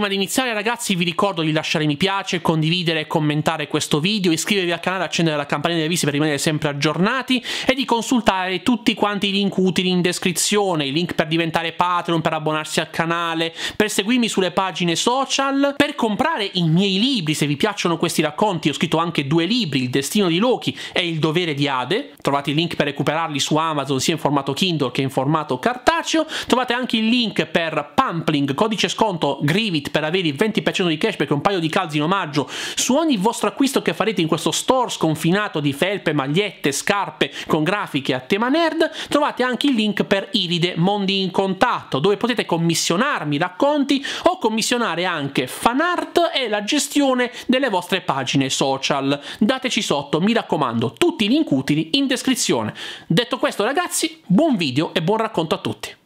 Prima di iniziare ragazzi vi ricordo di lasciare mi piace, condividere e commentare questo video, iscrivervi al canale, accendere la campanella delle visite per rimanere sempre aggiornati e di consultare tutti quanti i link utili in descrizione, i link per diventare Patreon, per abbonarsi al canale, per seguirmi sulle pagine social, per comprare i miei libri se vi piacciono questi racconti, ho scritto anche due libri, Il destino di Loki e Il dovere di Ade, trovate il link per recuperarli su Amazon sia in formato Kindle che in formato cartaceo, trovate anche il link per Pumpling, codice sconto Grivi Bit per avere il 20% di cashback e un paio di calzi in omaggio su ogni vostro acquisto che farete in questo store sconfinato di felpe, magliette, scarpe con grafiche a tema nerd, trovate anche il link per Iride Mondi in Contatto, dove potete commissionarmi racconti o commissionare anche fan art e la gestione delle vostre pagine social. Dateci sotto, mi raccomando, tutti i link utili in descrizione. Detto questo ragazzi, buon video e buon racconto a tutti.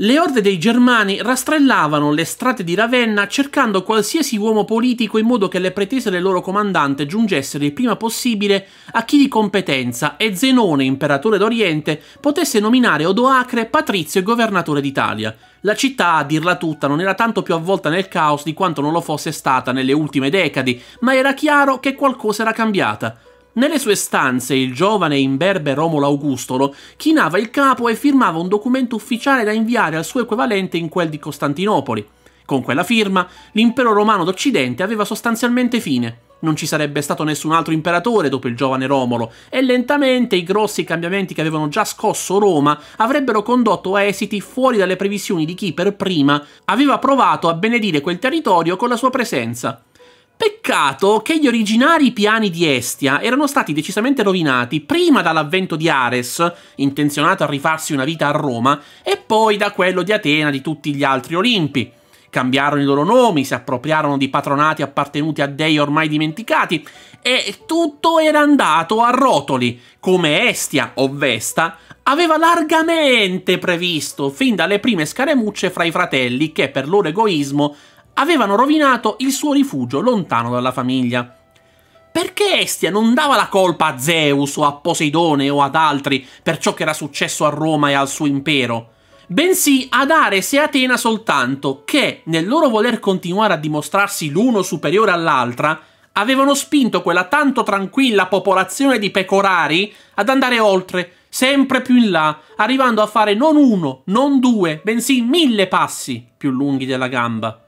Le orde dei Germani rastrellavano le strade di Ravenna cercando qualsiasi uomo politico in modo che le pretese del loro comandante giungessero il prima possibile a chi di competenza e Zenone, imperatore d'Oriente, potesse nominare Odoacre patrizio e governatore d'Italia. La città, a dirla tutta, non era tanto più avvolta nel caos di quanto non lo fosse stata nelle ultime decadi, ma era chiaro che qualcosa era cambiata. Nelle sue stanze il giovane imberbe Romolo Augustolo chinava il capo e firmava un documento ufficiale da inviare al suo equivalente in quel di Costantinopoli. Con quella firma l'impero romano d'Occidente aveva sostanzialmente fine. Non ci sarebbe stato nessun altro imperatore dopo il giovane Romolo e lentamente i grossi cambiamenti che avevano già scosso Roma avrebbero condotto a esiti fuori dalle previsioni di chi per prima aveva provato a benedire quel territorio con la sua presenza. Peccato che gli originari piani di Estia erano stati decisamente rovinati prima dall'avvento di Ares, intenzionato a rifarsi una vita a Roma, e poi da quello di Atena di tutti gli altri Olimpi. Cambiarono i loro nomi, si appropriarono di patronati appartenuti a dei ormai dimenticati, e tutto era andato a rotoli, come Estia o Vesta aveva largamente previsto fin dalle prime scaramucce fra i fratelli che per loro egoismo avevano rovinato il suo rifugio lontano dalla famiglia. Perché Estia non dava la colpa a Zeus o a Poseidone o ad altri per ciò che era successo a Roma e al suo impero? Bensì ad Ares e Atena soltanto, che, nel loro voler continuare a dimostrarsi l'uno superiore all'altra, avevano spinto quella tanto tranquilla popolazione di pecorari ad andare oltre, sempre più in là, arrivando a fare non uno, non due, bensì mille passi più lunghi della gamba.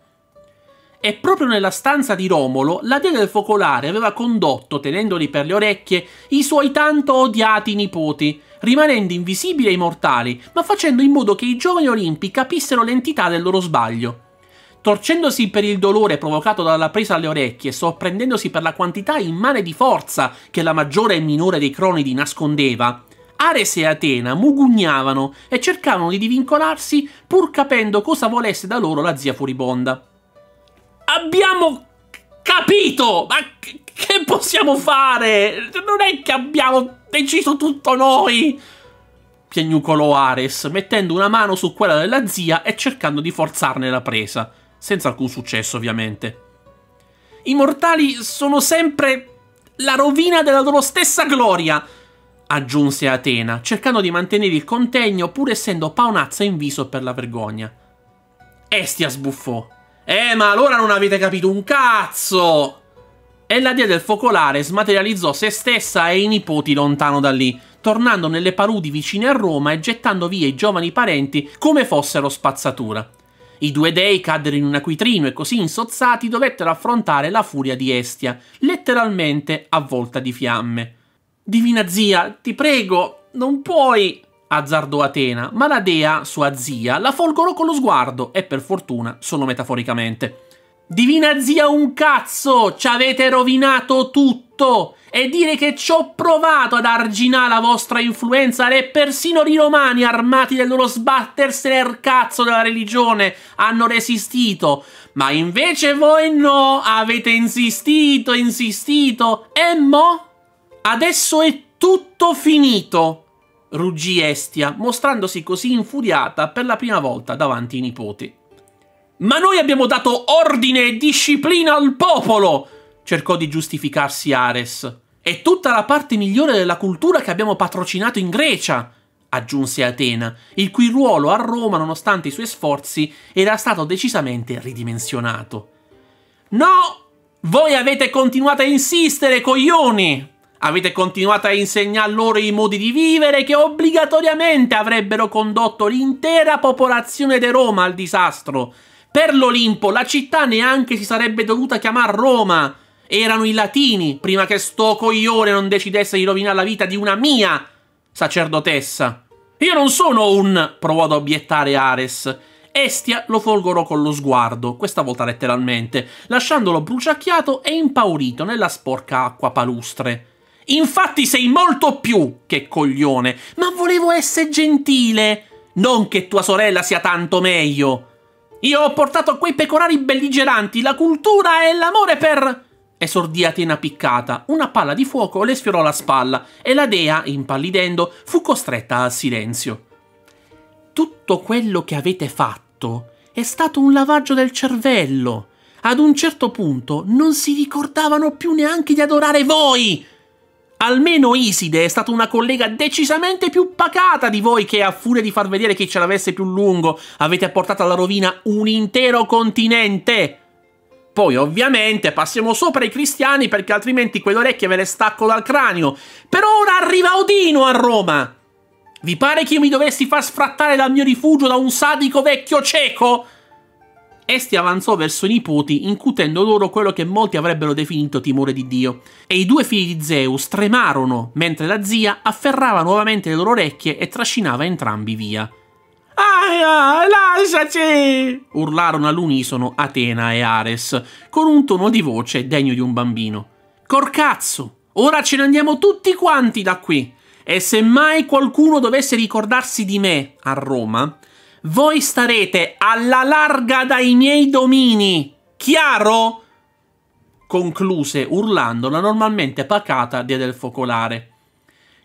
E proprio nella stanza di Romolo, la dea del focolare aveva condotto, tenendoli per le orecchie, i suoi tanto odiati nipoti, rimanendo invisibili ai mortali, ma facendo in modo che i giovani Olimpi capissero l'entità del loro sbaglio. Torcendosi per il dolore provocato dalla presa alle orecchie, sorprendendosi per la quantità immane di forza che la maggiore e minore dei cronidi nascondeva, Ares e Atena mugugnavano e cercavano di divincolarsi pur capendo cosa volesse da loro la zia furibonda. Abbiamo capito! Ma che possiamo fare? Non è che abbiamo deciso tutto noi! Piagnucolò Ares, mettendo una mano su quella della zia e cercando di forzarne la presa. Senza alcun successo, ovviamente. I mortali sono sempre la rovina della loro stessa gloria, aggiunse Atena, cercando di mantenere il contegno pur essendo paonazza in viso per la vergogna. Estia sbuffò. Eh, ma allora non avete capito un cazzo! E la dea del focolare smaterializzò se stessa e i nipoti lontano da lì, tornando nelle paludi vicine a Roma e gettando via i giovani parenti come fossero spazzatura. I due dei caddero in un acquitrino e così insozzati dovettero affrontare la furia di Estia, letteralmente avvolta di fiamme. Divina zia, ti prego, non puoi azzardò Atena, ma la dea, sua zia, la folgorò con lo sguardo, e per fortuna solo metaforicamente. Divina zia un cazzo! Ci avete rovinato tutto! E dire che ci ho provato ad arginare la vostra influenza e persino i romani armati del loro sbattersene il cazzo della religione hanno resistito. Ma invece voi no, avete insistito, insistito. E mo? Adesso è tutto finito ruggì Estia, mostrandosi così infuriata per la prima volta davanti ai nipoti. Ma noi abbiamo dato ordine e disciplina al popolo! cercò di giustificarsi Ares. È tutta la parte migliore della cultura che abbiamo patrocinato in Grecia, aggiunse Atena, il cui ruolo a Roma, nonostante i suoi sforzi, era stato decisamente ridimensionato. No! Voi avete continuato a insistere, coglioni! Avete continuato a insegnare loro i modi di vivere che obbligatoriamente avrebbero condotto l'intera popolazione di Roma al disastro. Per l'Olimpo la città neanche si sarebbe dovuta chiamare Roma. Erano i latini, prima che sto coglione non decidesse di rovinare la vita di una mia sacerdotessa. Io non sono un... provò ad obiettare Ares. Estia lo folgorò con lo sguardo, questa volta letteralmente, lasciandolo bruciacchiato e impaurito nella sporca acqua palustre. Infatti sei molto più che coglione, ma volevo essere gentile. Non che tua sorella sia tanto meglio. Io ho portato a quei pecorari belligeranti la cultura e l'amore per... Esordì Atena piccata, una palla di fuoco le sfiorò la spalla e la dea, impallidendo, fu costretta al silenzio. Tutto quello che avete fatto è stato un lavaggio del cervello. Ad un certo punto non si ricordavano più neanche di adorare voi. Almeno Iside è stata una collega decisamente più pacata di voi che a furia di far vedere chi ce l'avesse più lungo avete portato alla rovina un intero continente. Poi ovviamente passiamo sopra i cristiani perché altrimenti quelle orecchie ve le stacco dal cranio. Per ora arriva Odino a Roma. Vi pare che io mi dovessi far sfrattare dal mio rifugio da un sadico vecchio cieco? Esti avanzò verso i nipoti, incutendo loro quello che molti avrebbero definito timore di Dio. E i due figli di Zeus tremarono, mentre la zia afferrava nuovamente le loro orecchie e trascinava entrambi via. Aia, lasciaci! urlarono all'unisono Atena e Ares, con un tono di voce degno di un bambino. Corcazzo! Ora ce ne andiamo tutti quanti da qui! E se mai qualcuno dovesse ricordarsi di me a Roma, voi starete alla larga dai miei domini! Chiaro? concluse urlando la normalmente pacata dia del focolare.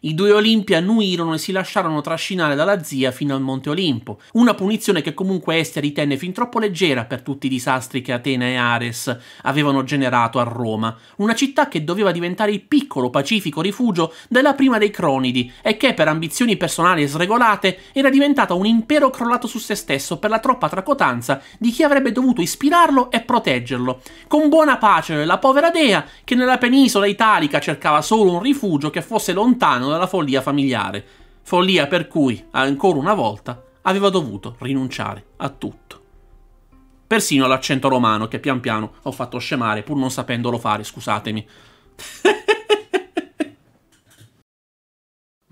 I due Olimpi annuirono e si lasciarono trascinare dalla zia fino al Monte Olimpo, una punizione che comunque Estia ritenne fin troppo leggera per tutti i disastri che Atena e Ares avevano generato a Roma, una città che doveva diventare il piccolo pacifico rifugio della prima dei Cronidi e che per ambizioni personali sregolate era diventata un impero crollato su se stesso per la troppa tracotanza di chi avrebbe dovuto ispirarlo e proteggerlo, con buona pace della povera dea che nella penisola italica cercava solo un rifugio che fosse lontano dalla follia familiare, follia per cui, ancora una volta, aveva dovuto rinunciare a tutto. Persino l'accento romano che pian piano ho fatto scemare pur non sapendolo fare, scusatemi.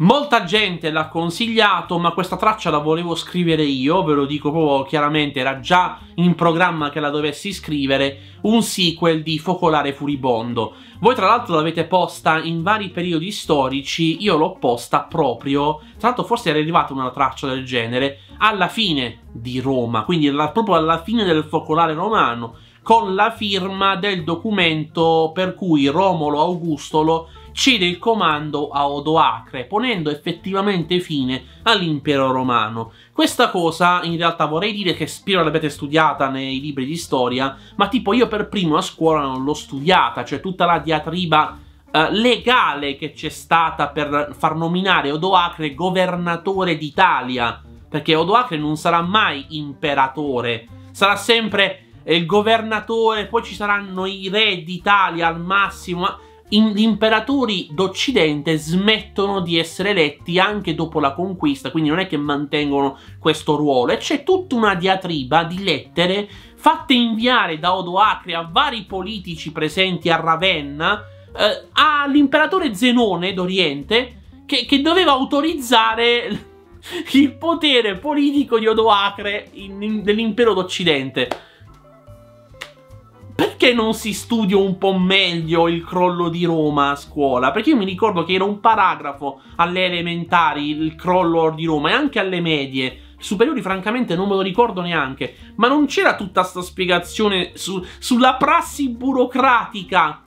Molta gente l'ha consigliato, ma questa traccia la volevo scrivere io, ve lo dico proprio chiaramente, era già in programma che la dovessi scrivere, un sequel di Focolare Furibondo. Voi tra l'altro l'avete posta in vari periodi storici, io l'ho posta proprio, tra l'altro forse era arrivata una traccia del genere, alla fine di Roma, quindi proprio alla fine del Focolare Romano, con la firma del documento per cui Romolo Augustolo cede il comando a Odoacre, ponendo effettivamente fine all'impero romano. Questa cosa in realtà vorrei dire che spero l'abbiate studiata nei libri di storia, ma tipo io per primo a scuola non l'ho studiata, cioè tutta la diatriba Uh, legale che c'è stata per far nominare Odoacre governatore d'Italia, perché Odoacre non sarà mai imperatore, sarà sempre il governatore, poi ci saranno i re d'Italia al massimo, ma gli imperatori d'Occidente smettono di essere eletti anche dopo la conquista, quindi non è che mantengono questo ruolo. E c'è tutta una diatriba di lettere fatte inviare da Odoacre a vari politici presenti a Ravenna eh, all'imperatore Zenone d'Oriente che, che, doveva autorizzare il potere politico di Odoacre dell'impero d'Occidente perché non si studia un po' meglio il crollo di Roma a scuola? Perché io mi ricordo che era un paragrafo alle elementari, il crollo di Roma, e anche alle medie. Superiori, francamente, non me lo ricordo neanche. Ma non c'era tutta questa spiegazione su, sulla prassi burocratica.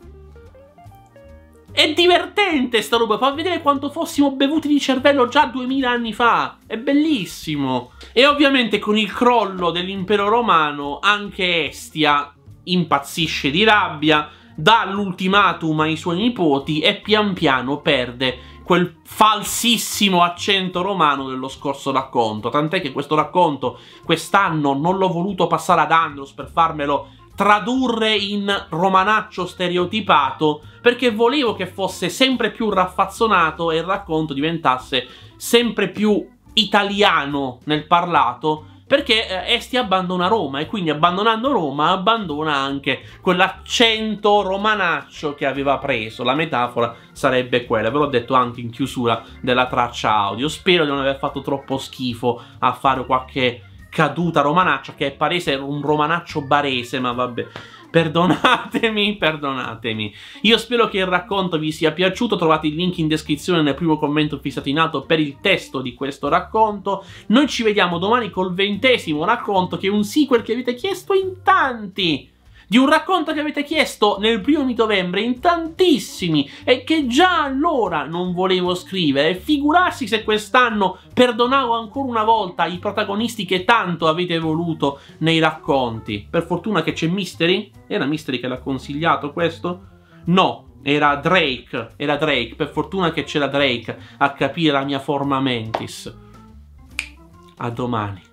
È divertente sta roba, fa vedere quanto fossimo bevuti di cervello già duemila anni fa. È bellissimo. E ovviamente con il crollo dell'impero romano, anche Estia impazzisce di rabbia dà l'ultimatum ai suoi nipoti e pian piano perde quel falsissimo accento romano dello scorso racconto. Tant'è che questo racconto quest'anno non l'ho voluto passare ad Andros per farmelo tradurre in romanaccio stereotipato perché volevo che fosse sempre più raffazzonato e il racconto diventasse sempre più italiano nel parlato perché eh, Esti abbandona Roma e quindi abbandonando Roma abbandona anche quell'accento romanaccio che aveva preso. La metafora sarebbe quella, ve l'ho detto anche in chiusura della traccia audio. Spero di non aver fatto troppo schifo a fare qualche caduta romanaccia, che è palese un romanaccio barese, ma vabbè. Perdonatemi, perdonatemi. Io spero che il racconto vi sia piaciuto. Trovate il link in descrizione nel primo commento fissato in alto per il testo di questo racconto. Noi ci vediamo domani col ventesimo racconto, che è un sequel che avete chiesto in tanti di un racconto che avete chiesto nel primo mitovembre in tantissimi e che già allora non volevo scrivere. Figurarsi se quest'anno perdonavo ancora una volta i protagonisti che tanto avete voluto nei racconti. Per fortuna che c'è Mystery? Era Mystery che l'ha consigliato questo? No, era Drake, era Drake, per fortuna che c'era Drake a capire la mia forma mentis. A domani.